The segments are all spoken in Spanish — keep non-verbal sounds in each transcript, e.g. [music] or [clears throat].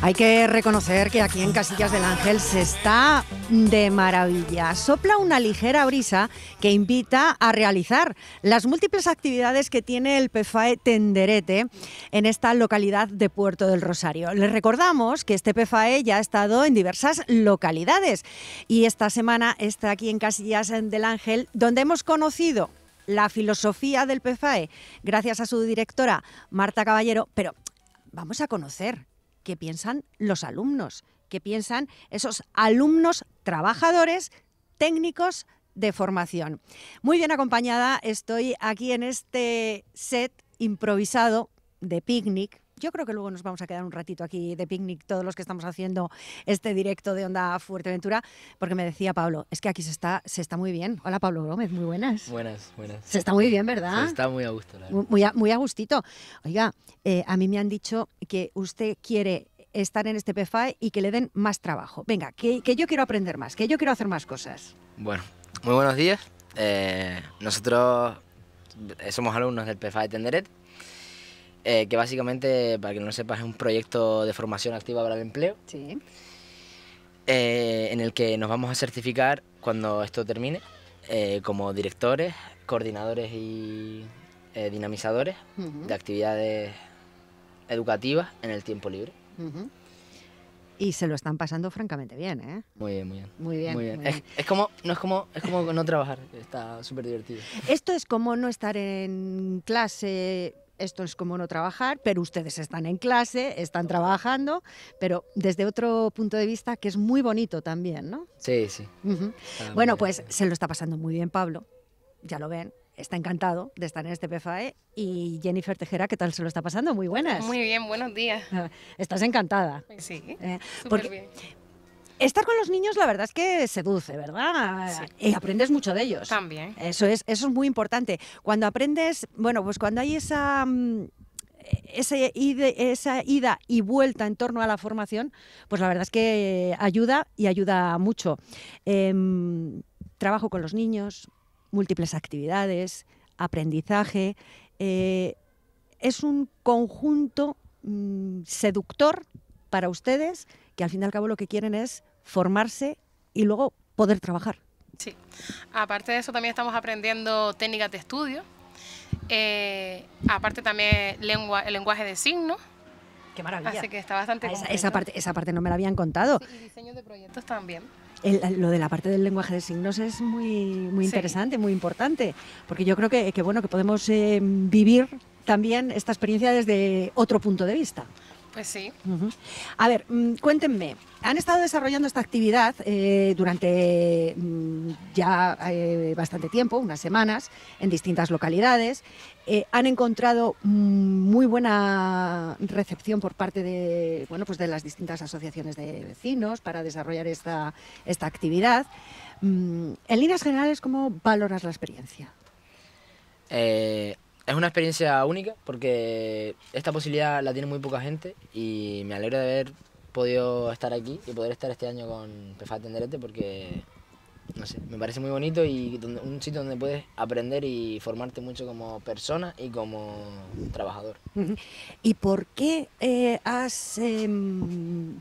Hay que reconocer que aquí en Casillas del Ángel se está de maravilla. Sopla una ligera brisa que invita a realizar las múltiples actividades que tiene el PFAE Tenderete en esta localidad de Puerto del Rosario. Les recordamos que este PFAE ya ha estado en diversas localidades y esta semana está aquí en Casillas del Ángel, donde hemos conocido la filosofía del PFAE gracias a su directora Marta Caballero, pero vamos a conocer qué piensan los alumnos, qué piensan esos alumnos trabajadores técnicos de formación. Muy bien acompañada estoy aquí en este set improvisado de picnic. Yo creo que luego nos vamos a quedar un ratito aquí de picnic todos los que estamos haciendo este directo de Onda Fuerteventura, porque me decía Pablo, es que aquí se está, se está muy bien. Hola Pablo Gómez, muy buenas. Buenas, buenas. Se está muy bien, ¿verdad? Se está muy a gusto. La Muy a, muy a gustito. Oiga, eh, a mí me han dicho que usted quiere estar en este PFAE y que le den más trabajo. Venga, que, que yo quiero aprender más, que yo quiero hacer más cosas. Bueno, muy buenos días. Eh, nosotros somos alumnos del PFAE Tenderet, eh, que básicamente, para que no lo sepas, es un proyecto de formación activa para el empleo, Sí. eh, en el que nos vamos a certificar cuando esto termine, eh, como directores, coordinadores y dinamizadores de actividades educativas en el tiempo libre. Y se lo están pasando francamente bien, ¿eh? Muy bien, muy bien. Muy bien, Muy bien. muy Es, bien. es como, no es como, es como no trabajar, está súper divertido. [laughs] Esto es como no estar en clase, esto es como no trabajar, pero ustedes están en clase, están trabajando, pero desde otro punto de vista que es muy bonito también, ¿no? Sí, sí. Bueno, pues se lo está pasando muy bien Pablo, ya lo ven, está encantado de estar en este PFAE. Y Jennifer Tejera, ¿qué tal se lo está pasando? Muy buenas. Muy bien, buenos días. Estás encantada. Sí, Eh, súper porque bien. Estar con los niños la verdad es que seduce, ¿verdad? Sí. Y aprendes mucho de ellos. También. Eso es, eso es muy importante. Cuando aprendes, bueno, pues cuando hay esa, mm, esa ida y vuelta en torno a la formación, pues la verdad es que ayuda y ayuda mucho. Em, trabajo con los niños, múltiples actividades, aprendizaje. eh, es un conjunto mm, seductor para ustedes que al fin y al cabo lo que quieren es formarse y luego poder trabajar. Sí. Aparte de eso, también estamos aprendiendo técnicas de estudio. Eh, aparte también lengua, el lenguaje de signos. Qué maravilla. Así que está bastante Ah, esa, esa parte, esa parte no me la habían contado. Sí, y diseños de proyectos también. El- lo de la parte del lenguaje de signos es muy, muy Sí. interesante, muy importante, porque yo creo que, que, bueno que podemos eh, vivir también esta experiencia desde otro punto de vista. Pues sí. A ver, mm, cuéntenme, han estado desarrollando esta actividad eh, durante mm, ya eh, bastante tiempo, unas semanas, en distintas localidades. Eh, han encontrado mm, muy buena recepción por parte de, bueno, pues de las distintas asociaciones de vecinos para desarrollar esta, esta actividad. Mm, en líneas generales, ¿cómo valoras la experiencia? Es una experiencia única porque esta posibilidad la tiene muy poca gente y me alegra de haber podido estar aquí y poder estar este año con PFA Tenderete porque, no sé, me parece muy bonito y un sitio donde puedes aprender y formarte mucho como persona y como trabajador. ¿Y por qué eh, has em,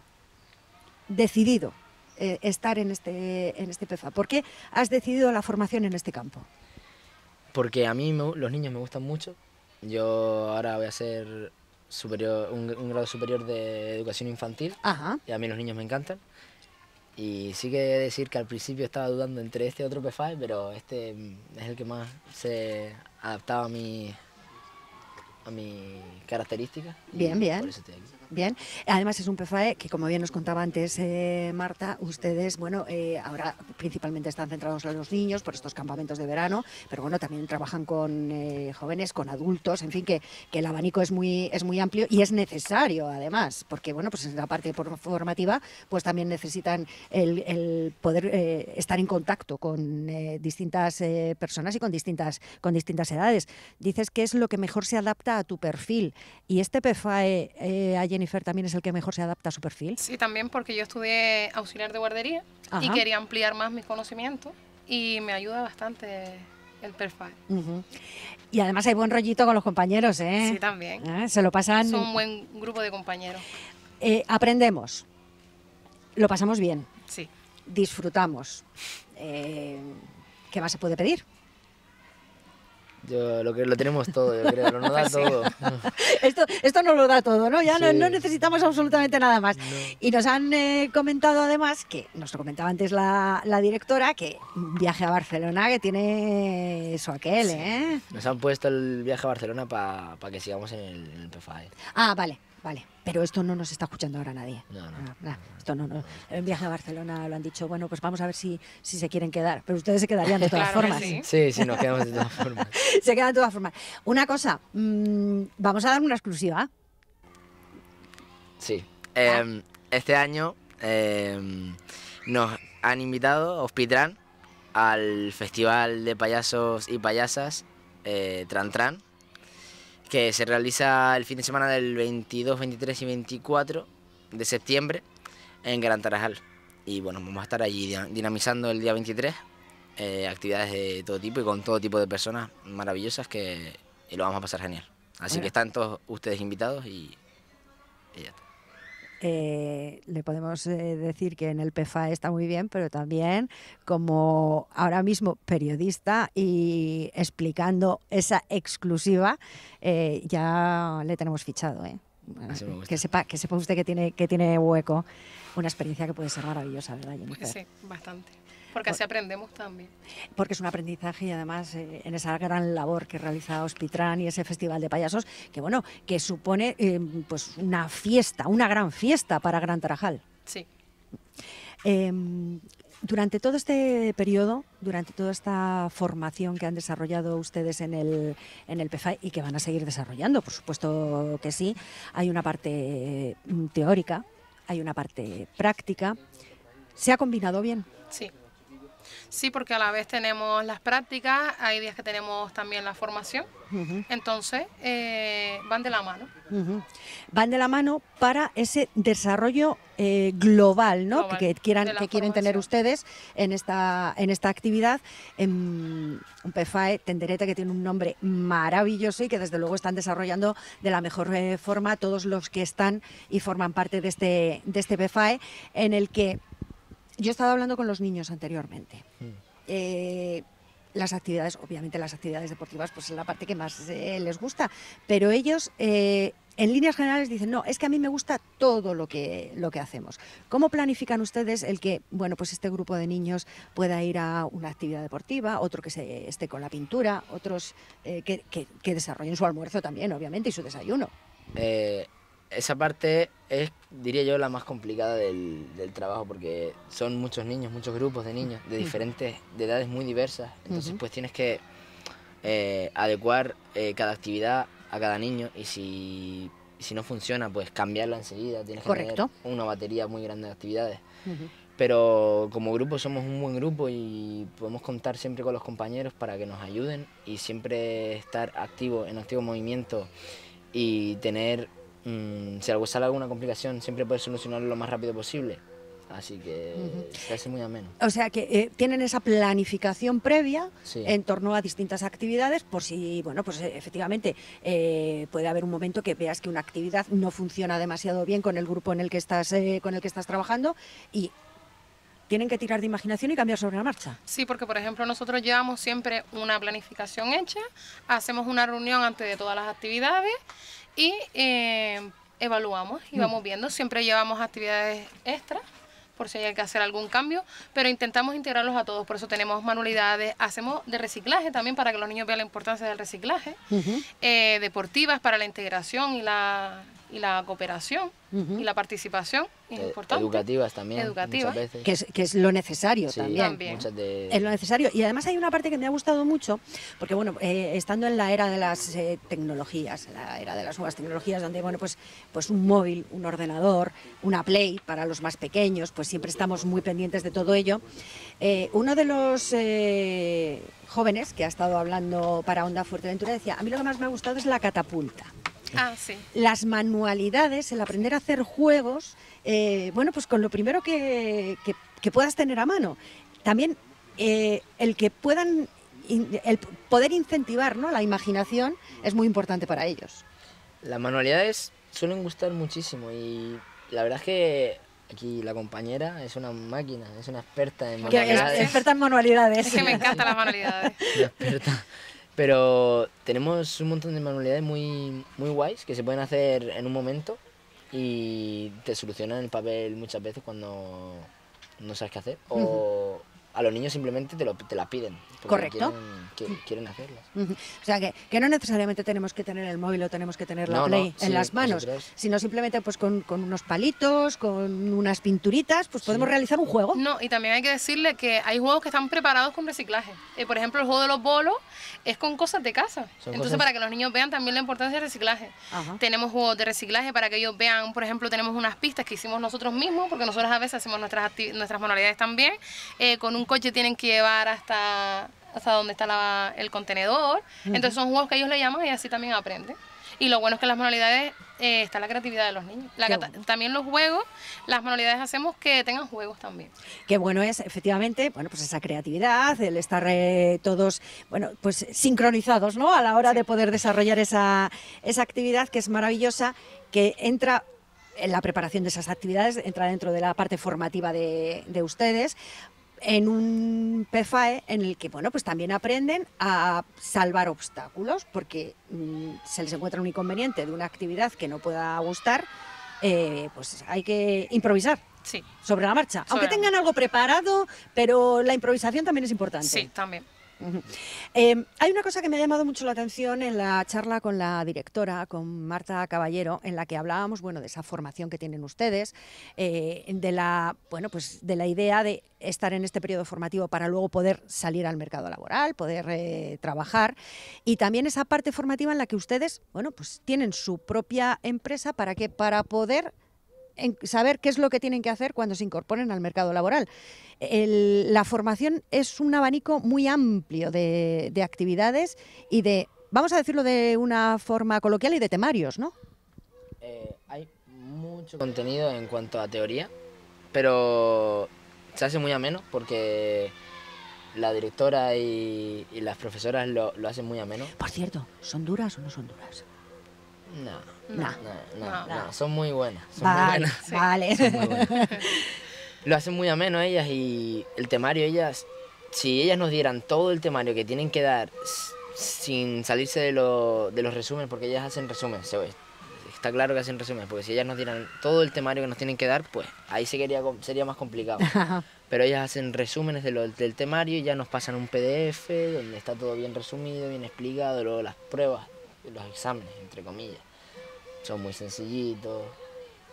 decidido eh, estar en este, en este PFA? ¿Por qué has decidido la formación en este campo? Porque a mí me los niños me gustan mucho. Yo ahora voy a hacer superior, un, un grado superior de educación infantil Ajá. y a mí los niños me encantan. Y sí que he de decir que al principio estaba dudando entre este y otro PFAE, pero este mm, es el que más se adaptaba a mi, a mi características. Bien, bien. Por eso estoy aquí. Bien, además es un PFAE que, como bien nos contaba antes eh, Marta, ustedes, bueno, eh, ahora principalmente están centrados en los niños por estos campamentos de verano, pero bueno, también trabajan con eh, jóvenes, con adultos, en fin, que, que el abanico es muy, es muy amplio y es necesario además, porque bueno, pues en la parte formativa, pues también necesitan el, el poder eh, estar en contacto con eh, distintas eh, personas y con distintas, con distintas edades. Dices que es lo que mejor se adapta a tu perfil y este PFAE a Jennifer también es el que mejor se adapta a su perfil. Sí, también porque yo estudié auxiliar de guardería y quería ampliar más mis conocimientos y me ayuda bastante el perfil. Y además hay buen rollito con los compañeros, ¿eh? Sí, también. ¿Eh? Se lo pasan. Son un buen grupo de compañeros. Eh, aprendemos, lo pasamos bien, Sí. disfrutamos. Eh, ¿Qué más se puede pedir? Yo lo que lo tenemos todo, yo creo, lo nos [laughs] da todo. Esto, esto nos lo da todo, ¿no? Ya no, Sí. no necesitamos absolutamente nada más. Y nos han eh, comentado además, que nos lo comentaba antes la, la directora, que viaje a Barcelona que tiene eso aquel, ¿eh? Nos han puesto el viaje a Barcelona para que sigamos en el, en el. Ah, vale, vale. Pero esto no nos está escuchando ahora nadie. No, no. Ah, ah, esto no, no. El viaje a Barcelona lo han dicho, bueno, pues vamos a ver si, si se quieren quedar. Pero ustedes se quedarían de [laughs] todas Claro que formas. sí. Sí, sí, nos quedamos de todas formas. [laughs] Se quedan de todas formas. Una cosa, mm, vamos a dar una exclusiva. Sí. Em, este año em, nos han invitado, Hospitran, al Festival de Payasos y Payasas eh, Tran Tran, que se realiza el fin de semana del 22, 23 y 24 de septiembre en Gran Tarajal. Y bueno, vamos a estar allí dina- dinamizando el día 23 eh, actividades de todo tipo y con todo tipo de personas maravillosas que y lo vamos a pasar genial. Así Bueno. que están todos ustedes invitados y, y ya está. Eh, le podemos eh, decir que en el PFA está muy bien, pero también como ahora mismo periodista y explicando esa exclusiva, eh, ya le tenemos fichado. ¿eh? Gusta. Que sepa, que sepa usted que tiene, que tiene hueco. Una experiencia que puede ser maravillosa, ¿verdad, Jennifer? Pues sí, bastante. Porque así aprendemos también. porque es un aprendizaje y además eh, en esa gran labor que realiza Hospitran y ese festival de payasos, que bueno, que supone eh, pues una fiesta, una gran fiesta para Gran Tarajal. Sí. Eh, durante todo este periodo, durante toda esta formación que han desarrollado ustedes en el, en el PFAI y que van a seguir desarrollando, por supuesto que sí, hay una parte mm, teórica, hay una parte práctica. ¿Se ha combinado bien? Sí. Sí, porque a la vez tenemos las prácticas, hay días que tenemos también la formación, entonces eh, van de la mano. Van de la mano para ese desarrollo eh, global, ¿no? Global, que, que quieran, que quieren tener ustedes en esta, en esta actividad. En un PFAE Tenderete que tiene un nombre maravilloso y que desde luego están desarrollando de la mejor eh, forma todos los que están y forman parte de este, de este PFAE en el que yo he estado hablando con los niños anteriormente. Eh, las actividades, obviamente las actividades deportivas, pues es la parte que más eh, les gusta, pero ellos eh, en líneas generales dicen, no, es que a mí me gusta todo lo que, lo que hacemos. ¿Cómo planifican ustedes el que, bueno, pues este grupo de niños pueda ir a una actividad deportiva, otro que se esté con la pintura, otros eh, que, que- que desarrollen su almuerzo también, obviamente, y su desayuno? Esa parte es, diría yo, la más complicada del, del trabajo porque son muchos niños, muchos grupos de niños de diferentes, de edades muy diversas. Entonces, pues tienes que eh, adecuar eh, cada actividad a cada niño y si, si no funciona, pues cambiarla enseguida. Tienes que Correcto. tener una batería muy grande de actividades. Pero como grupo somos un buen grupo y podemos contar siempre con los compañeros para que nos ayuden y siempre estar activo en activo movimiento y tener, mm, si algo sale alguna complicación, siempre poder solucionarlo lo más rápido posible. Así que se hace muy ameno. O sea que eh, tienen esa planificación previa Sí. en torno a distintas actividades, por si, bueno, pues eh, efectivamente eh, puede haber un momento que veas que una actividad no funciona demasiado bien con el grupo en el que estás, eh, con el que estás trabajando y tienen que tirar de imaginación y cambiar sobre la marcha. Sí, porque por ejemplo nosotros llevamos siempre una planificación hecha, hacemos una reunión antes de todas las actividades y eh, evaluamos y vamos viendo. Siempre llevamos actividades extras por si hay que hacer algún cambio, pero intentamos integrarlos a todos. Por eso tenemos manualidades, hacemos de reciclaje también para que los niños vean la importancia del reciclaje, eh, deportivas para la integración y la, y la cooperación y la participación, es Eh, importante. educativas también, Educativas. veces. Que es, que es lo necesario Sí, también. También. muchas de... Es lo necesario. Y además hay una parte que me ha gustado mucho, porque bueno, eh, estando en la era de las eh, tecnologías, en la era de las nuevas tecnologías, donde bueno, pues, pues un móvil, un ordenador, una Play para los más pequeños, pues siempre estamos muy pendientes de todo ello. Eh, uno de los eh, jóvenes que ha estado hablando para Onda Fuerteventura decía, a mí lo que más me ha gustado es la catapulta Ah, sí. las manualidades, el aprender a hacer juegos, eh, bueno, pues con lo primero que, que- que puedas tener a mano. También eh, el que puedan, in- el poder incentivar ¿no? la imaginación es muy importante para ellos. Las manualidades suelen gustar muchísimo y la verdad es que aquí la compañera es una máquina, es una experta en Que es manualidades. experta en manualidades. Es que me encantan las manualidades. una experta. Pero tenemos un montón de manualidades muy, muy guays que se pueden hacer en un momento y te solucionan el papel muchas veces cuando no sabes qué hacer. A los niños simplemente te, lo, te la piden. Correcto. Quieren, quieren hacerlas. O sea, que, que no necesariamente tenemos que tener el móvil o tenemos que tener la No, no, Play en sí, las manos, sino simplemente pues con, con unos palitos, con unas pinturitas, pues podemos realizar un juego. No, y también hay que decirle que hay juegos que están preparados con reciclaje. Eh, por ejemplo, el juego de los bolos es con cosas de casa. Son Entonces, cosas- para que los niños vean también la importancia del reciclaje. Ajá. Tenemos juegos de reciclaje para que ellos vean, por ejemplo, tenemos unas pistas que hicimos nosotros mismos, porque nosotros a veces hacemos nuestras, nuestras manualidades también. Eh, con un coche tienen que llevar hasta, hasta donde está la- el contenedor. Entonces, son juegos que ellos le llaman y así también aprenden. Y lo bueno es que en las manualidades eh, está la creatividad de los niños. La bueno. También los juegos, las manualidades hacemos que tengan juegos también. Qué bueno es, efectivamente, bueno, pues esa creatividad, el estar eh, todos, bueno, pues sincronizados, ¿no? A la hora de poder desarrollar esa, esa actividad que es maravillosa, que entra en la preparación de esas actividades, entra dentro de la parte formativa de, de ustedes en un PFAE en el que bueno pues también aprenden a salvar obstáculos porque mm, se les encuentra un inconveniente de una actividad que no pueda gustar eh, pues hay que improvisar Sí, sobre la marcha. Sobre Aunque tengan algo preparado, pero la improvisación también es importante. sí, también. Eh, hay una cosa que me ha llamado mucho la atención en la charla con la directora, con Marta Caballero, en la que hablábamos, bueno, de esa formación que tienen ustedes, eh, de la, bueno, pues de la idea de estar en este periodo formativo para luego poder salir al mercado laboral, poder eh, trabajar, y también esa parte formativa en la que ustedes, bueno, pues tienen su propia empresa para que para poder en saber qué es lo que tienen que hacer cuando se incorporen al mercado laboral. El- la formación es un abanico muy amplio de, de actividades y de, vamos a decirlo de una forma coloquial, y de temarios, ¿no? Eh, hay mucho contenido en cuanto a teoría, pero se hace muy ameno porque la directora y, y las profesoras lo, lo hacen muy ameno. Por cierto, ¿son duras o no son duras? No, No. no, no, No. no, son muy buenas. Son muy Vale, buenas. Sí. [laughs] vale. Son muy buenas. [laughs] Lo hacen muy ameno ellas y el temario, ellas, si ellas nos dieran todo el temario que tienen que dar sin salirse de, lo- de los resúmenes, porque ellas hacen resúmenes, se ve. está claro que hacen resúmenes, porque si ellas nos dieran todo el temario que nos tienen que dar, pues ahí sería, com- sería más complicado. [laughs] Pero ellas hacen resúmenes de lo- del temario y ya nos pasan un PDF donde está todo bien resumido, bien explicado, luego las pruebas, los exámenes, entre comillas. Son muy sencillitos.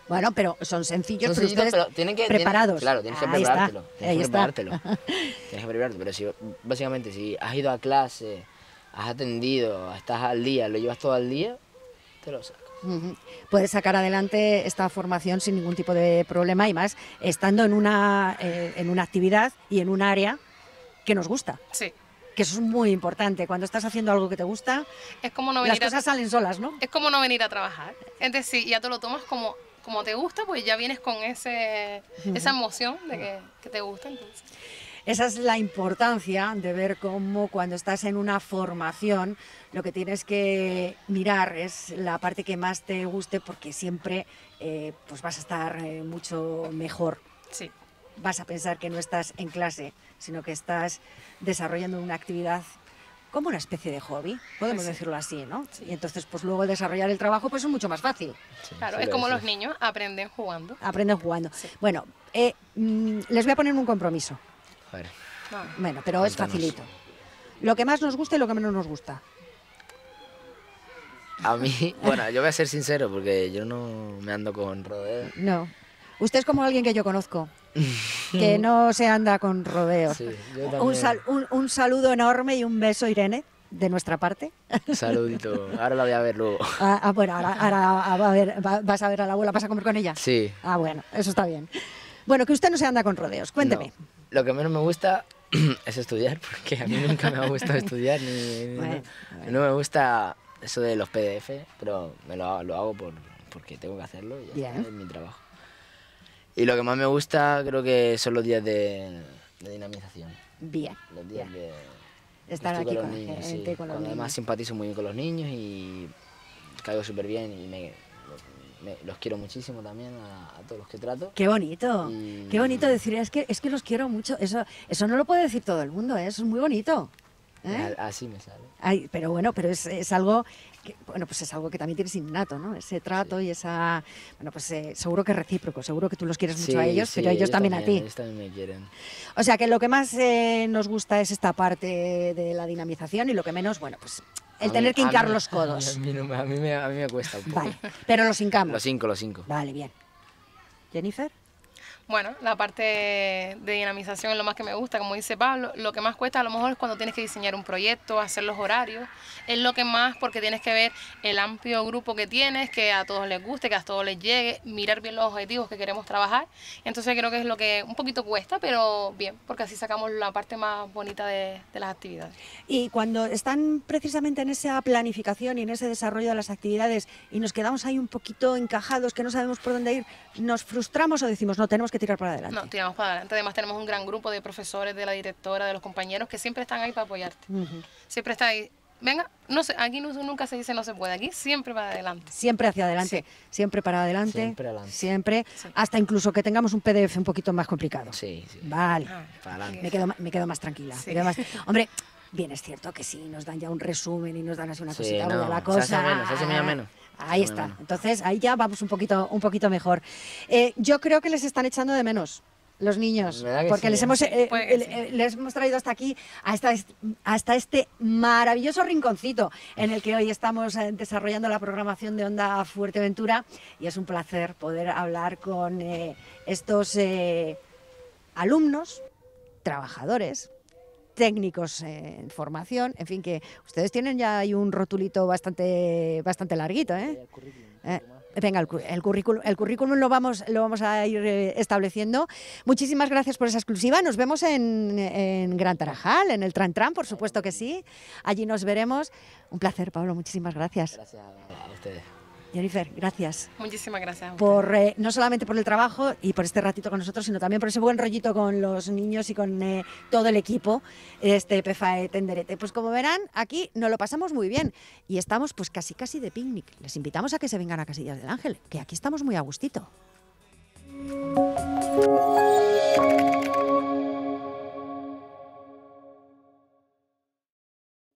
Bueno, pero son sencillos, Son pero tienen que, tienen- preparados. claro, tienes que Ahí está, preparártelo. Tienes ahí que está. preparártelo. [laughs] tienes que preparártelo. Pero si, básicamente, si has ido a clase, has atendido, estás al día, lo llevas todo al día, te lo sacas. Ujú. Puedes sacar adelante esta formación sin ningún tipo de problema y más estando en una, eh, en una actividad y en un área que nos gusta, Sí. Que eso es muy importante. Cuando estás haciendo algo que te gusta, Es como no las a cosas salen solas, ¿no? es como no venir a trabajar. Es decir, ya te lo tomas como, como te gusta, pues ya vienes con ese, esa emoción de que, que te gusta. Entonces. Esa es la importancia de ver cómo cuando estás en una formación lo que tienes que mirar es la parte que más te guste porque siempre eh, pues vas a estar eh, mucho mejor. Sí, Vas a pensar que no estás en clase, sino que estás desarrollando una actividad como una especie de hobby, podemos Sí. decirlo así, ¿no? Sí. Y entonces pues luego desarrollar el trabajo pues es mucho más fácil. Sí, claro, sí es como los niños aprenden jugando. Aprenden jugando. Sí. Bueno, eh, mm, les voy a poner un compromiso. Joder. Ah. Bueno, pero es facilito. Lo que más nos gusta y lo que menos nos gusta. A mí, [laughs] bueno, yo voy a ser sincero porque yo no me ando con rodeos. No. Usted es como alguien que yo conozco, [laughs] que no se anda con rodeos. Sí, un, también. sal- un- un saludo enorme y un beso, Irene, de nuestra parte. Saludito. Ahora la voy a ver luego. Ah, ah, bueno, ahora, ahora va a ver- va- vas a ver a la abuela, ¿vas a comer con ella? Sí. Ah, bueno, eso está bien. Bueno, que usted no se anda con rodeos, cuénteme. No. Lo que menos me gusta [clears throat] es estudiar, porque a mí nunca me ha gustado estudiar, ni, ni- Bueno, no, no me gusta eso de los PDF, pero me lo, hago- lo hago por, porque tengo que hacerlo y ya está, es mi trabajo. Y lo que más me gusta creo que son los días de, de dinamización, Bien. los días bien. de Estar aquí con con niños, gente, sí. con los Cuando además niños. simpatizo muy bien con los niños y caigo súper bien y me, me- los quiero muchísimo también a, a todos los que trato. Qué bonito, Y- qué bonito decir, es que, es que los quiero mucho. Eso, eso no lo puede decir todo el mundo, ¿eh? eso es muy bonito. ¿Eh? A- Así me sale. Ay, pero bueno, pero es, es algo que, bueno, pues es algo que también tienes innato, ¿no? Ese trato y esa, bueno, pues eh, seguro que es recíproco, seguro que tú los quieres mucho a Sí, ellos, sí, pero ellos, también, a ti. Ellos también me quieren. O sea que lo que más eh, nos gusta es esta parte de la dinamización y lo que menos, bueno, pues el A tener mí- que a hincar mí- los codos. A mí, no me- a mí me, a mí me cuesta un poco. Vale, pero los hincamos. Los cinco, los cinco. Vale, bien. Jennifer. Bueno, la parte de dinamización es lo más que me gusta, como dice Pablo. Lo que más cuesta a lo mejor es cuando tienes que diseñar un proyecto, hacer los horarios. Es lo que más porque tienes que ver el amplio grupo que tienes, que a todos les guste, que a todos les llegue, mirar bien los objetivos que queremos trabajar. Entonces creo que es lo que un poquito cuesta, pero bien, porque así sacamos la parte más bonita de, las actividades. Y cuando están precisamente en esa planificación y en ese desarrollo de las actividades y nos quedamos ahí un poquito encajados, que no sabemos por dónde ir, ¿nos frustramos o decimos, no, tenemos que tirar para adelante? No, tiramos para adelante. Además tenemos un gran grupo de profesores, de la directora, de los compañeros que siempre están ahí para apoyarte. Ujú. Siempre está ahí. Venga, no sé, aquí no- nunca se dice no se puede, aquí siempre para adelante. Siempre hacia adelante, Sí. siempre para adelante, Siempre adelante. siempre, Sí. hasta incluso que tengamos un PDF un poquito más complicado. Sí, sí. Vale, Ah, Para me quedo, me quedo más tranquila. me quedo más- [laughs] Hombre, bien es cierto que sí, nos dan ya un resumen y nos dan así una Sí, cosita no, buena la se cosa. hace ameno, se hace ameno. Ahí Muy está. Entonces ahí ya vamos un poquito, un poquito mejor. Eh, yo creo que les están echando de menos. Los niños, ¿Verdad que porque sí? les hemos, eh, eh, sí. les hemos traído hasta aquí, hasta este, hasta este maravilloso rinconcito en el que hoy estamos desarrollando la programación de Onda Fuerteventura y es un placer poder hablar con eh, estos eh, alumnos, trabajadores, técnicos en formación, en fin, que ustedes tienen ya ahí un rotulito bastante, bastante larguito, ¿eh? Eh, Venga, el, el currículum, el currículum lo vamos, lo vamos a ir eh, estableciendo. Muchísimas gracias por esa exclusiva. Nos vemos en, en Gran Tarajal, en el Tran Tran, por supuesto que sí. Allí nos veremos. Un placer, Pablo. Muchísimas gracias. Gracias a ustedes. Jennifer, gracias. Muchísimas gracias. a. Por, eh, no solamente por el trabajo y por este ratito con nosotros, sino también por ese buen rollito con los niños y con eh, todo el equipo de este PFAE Tenderete. Pues como verán, aquí nos lo pasamos muy bien y estamos pues casi casi de picnic. Les invitamos a que se vengan a Casillas del Ángel, que aquí estamos muy a gustito.